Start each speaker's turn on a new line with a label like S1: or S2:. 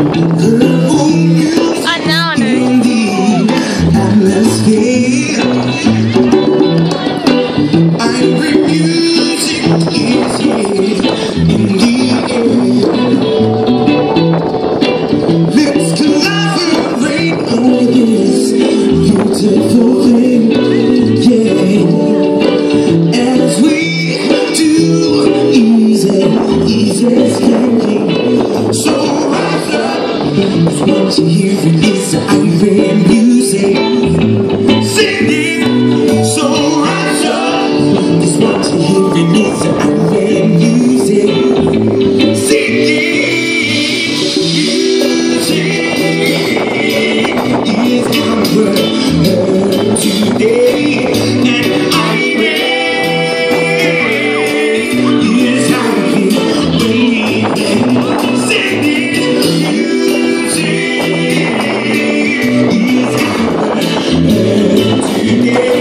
S1: 嗯。Cause what you're hearing is Irie music Singing, so rise up Cause what you're hearing is Irie music Singing, music Is our world Amém.